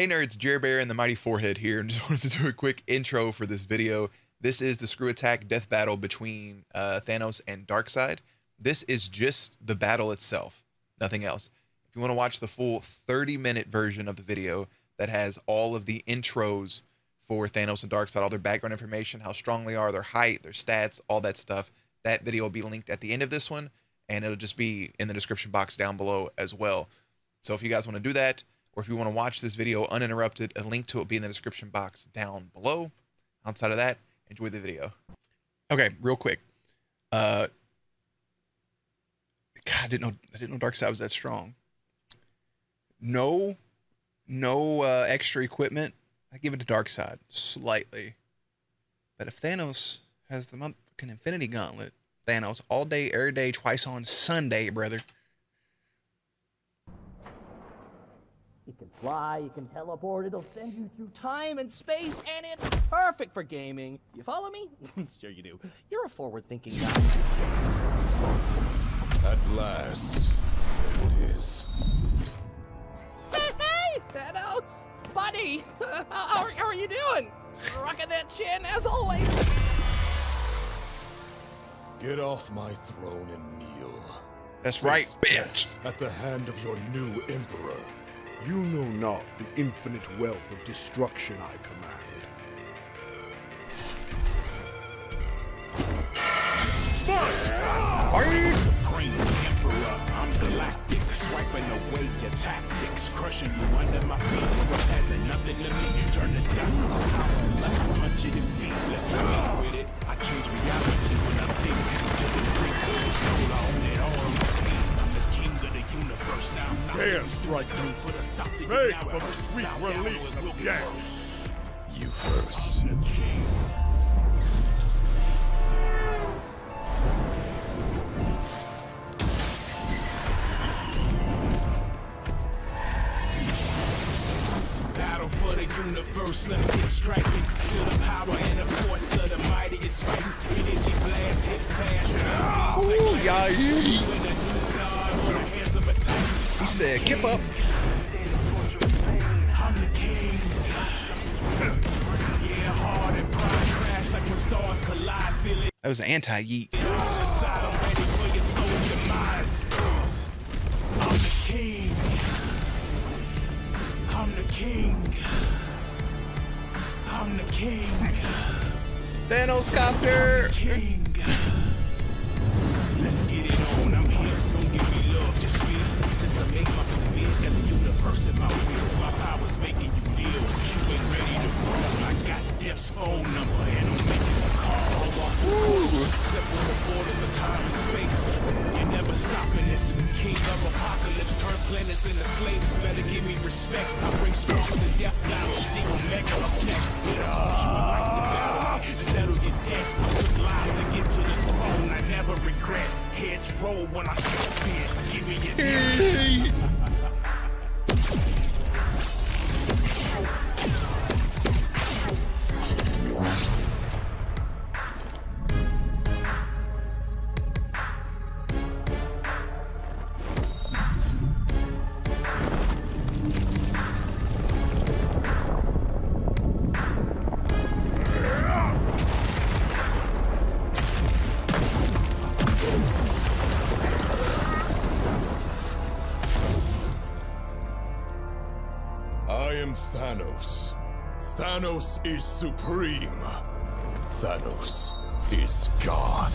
Hey nerds, Jerry Bear and the Mighty Forehead here, and just wanted to do a quick intro for this video. This is the ScrewAttack death battle between uh, Thanos and Darkseid. This is just the battle itself, nothing else. If you want to watch the full 30 minute version of the video that has all of the intros for Thanos and Darkseid, all their background information, how strong they are, their height, their stats, all that stuff, that video will be linked at the end of this one, and it'll just be in the description box down below as well. So if you guys want to do that, or if you want to watch this video uninterrupted, a link to it will be in the description box down below. Outside of that, enjoy the video. Okay, real quick. Uh, God, I didn't know I didn't know Darkseid was that strong. No, no uh, extra equipment. I give it to Darkseid slightly. But if Thanos has the motherfucking Infinity Gauntlet, Thanos all day, every day, twice on Sunday, brother. Can fly, you can teleport, it'll send you through time and space, and it's perfect for gaming. You follow me? sure you do. You're a forward-thinking guy. At last, there it is. Hey, hey, Thanos! Buddy! how, how are you doing? Rocking that chin, as always. Get off my throne and kneel. That's right, bitch. At the hand of your new emperor. You know not the infinite wealth of destruction I command. You? Supreme Emperor, I'm galactic, swiping away your tactics, crushing you under my feet. What has nothing to me, turn to dust. Powerless, punch feet. Let's go with it. I change reality when I think to the brink universe now. I'm not Dare gonna strike do. Put a stop to you for the hurts. sweet release of will be You first. The. Battle for the universe, let's get striking. Feel the power and the force of the mighty is fighting. Energy blast, hit fast. Ooh, yeah, yeah. Stars said, "Keep up." That was an anti-yeet. I'm the king. I'm the king. I'm the king. Thanos copter. Let's get it on. I'm here. Don't give me love, just feel. Since I make my commit, got the universe in my will. My power's making you deal. But you ain't ready to roll. I got Death's phone number and I'm making a call. Step on the borders of time and space. You're never stopping this. King of apocalypse, turn planets into slaves. Better give me respect. I bring sparks to death down. The Omega effect. You a battle. Settle your debt. I was live to get to the throne. I never regret. Roll when I step in. Give me your Thanos is supreme. Thanos is God.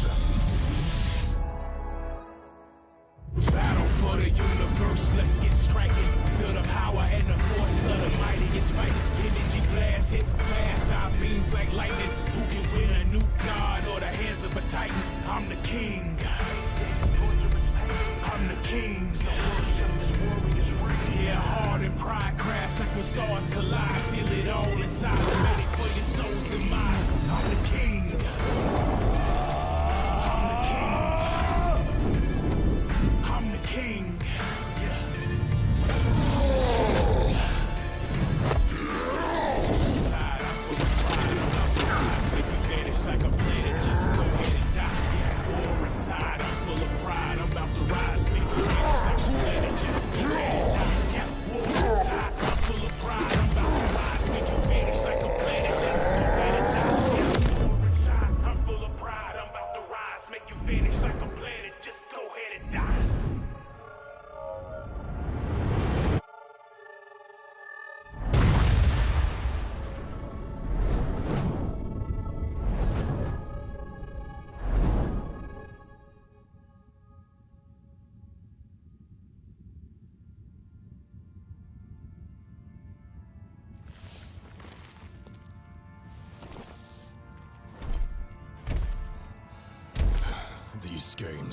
Battle for the universe, let's get striking. Feel the power and the force of the mightiest fight. Energy blast fast, our beams like lightning. Who can win a new god or the hands of a titan? I'm the king. I'm the king. Yeah, and pride crash like when stars collide.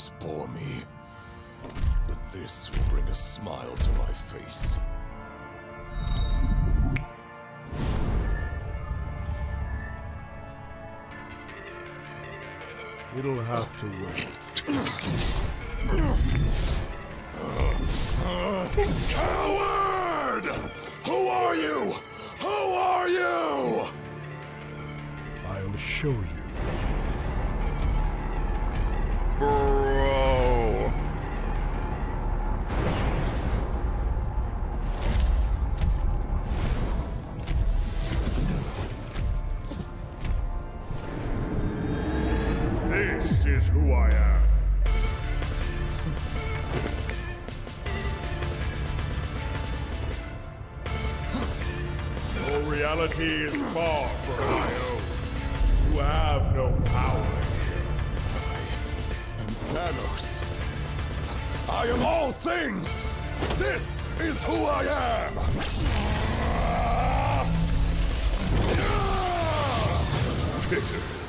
Bore me. But this will bring a smile to my face. It'll have to wait. Coward! Who are you? Who are you? I'll show you. Is who I am. Your reality is far from my own. You have no power here. I am Thanos. I am all things. This is who I am. Ah! Ah! Pitiful.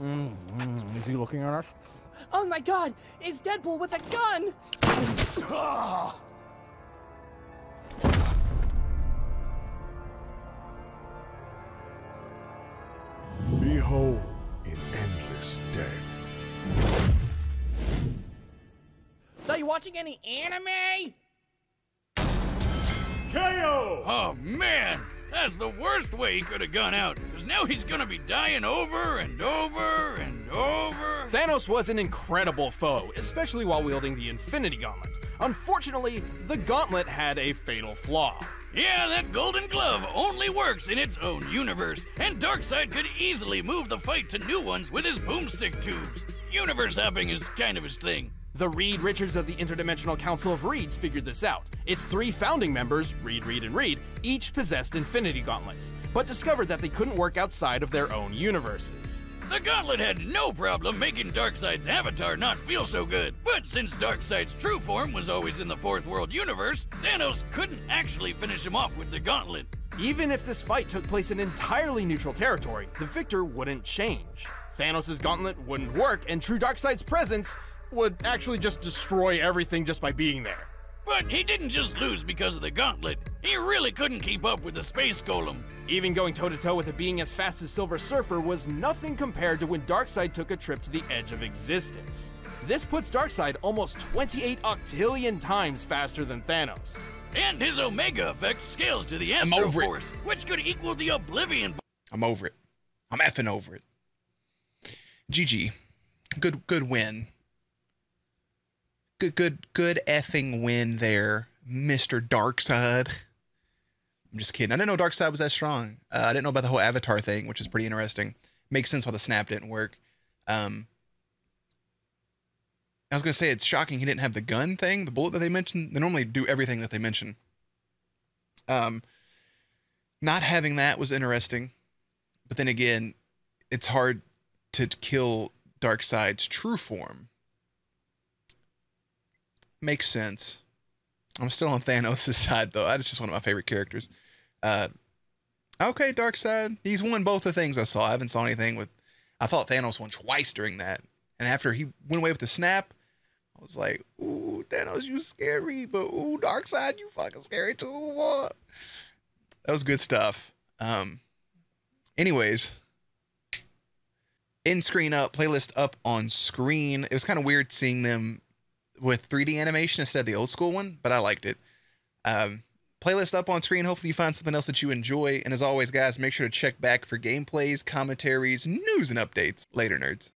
Mm. Is he looking at us? Oh my god! It's Deadpool with a gun! Be whole in endless death. So you watching any anime? KO! Oh man, that's the worst way he could have gone out. Because now he's gonna be dying over and over and over. Thanos was an incredible foe, especially while wielding the Infinity Gauntlet. Unfortunately, the gauntlet had a fatal flaw. Yeah, that golden glove only works in its own universe, and Darkseid could easily move the fight to new ones with his boomstick tubes. Universe hopping is kind of his thing. The Reed Richards of the Interdimensional Council of Reeds figured this out. Its three founding members, Reed, Reed, and Reed, each possessed Infinity Gauntlets, but discovered that they couldn't work outside of their own universes. The gauntlet had no problem making Darkseid's avatar not feel so good. But since Darkseid's true form was always in the Fourth World universe, Thanos couldn't actually finish him off with the gauntlet. Even if this fight took place in entirely neutral territory, the victor wouldn't change. Thanos' gauntlet wouldn't work, and True Darkseid's presence would actually just destroy everything just by being there. But he didn't just lose because of the gauntlet. He really couldn't keep up with the space golem. Even going toe to toe with a being as fast as Silver Surfer was nothing compared to when Darkseid took a trip to the edge of existence. This puts Darkseid almost 28 octillion times faster than Thanos. And his Omega effect scales to the I'm Astro. Force, which could equal the Oblivion I'm over it. I'm effing over it. GG. Good good win. Good good good effing win there, Mr. Darkseid. I'm just kidding. I didn't know Darkseid was that strong. Uh, I didn't know about the whole Avatar thing, which is pretty interesting. Makes sense why the snap didn't work. Um, I was gonna say it's shocking he didn't have the gun thing, the bullet that they mentioned. They normally do everything that they mention. Um, not having that was interesting, but then again, it's hard to kill Darkseid's true form. Makes sense. I'm still on Thanos' side though. That's just one of my favorite characters. Uh, okay, Side. He's won both the things I saw. I haven't saw anything with. I thought Thanos won twice during that, and after he went away with the snap, I was like, "Ooh, Thanos, you scary," but ooh, Darkseid, you fucking scary too. What? That was good stuff. Um. Anyways, in screen up, playlist up on screen. It was kind of weird seeing them with 3D animation instead of the old school one, but I liked it. Um, playlist up on screen. Hopefully, you find something else that you enjoy. And as always, guys, make sure to check back for gameplays, commentaries, news, and updates. Later, nerds.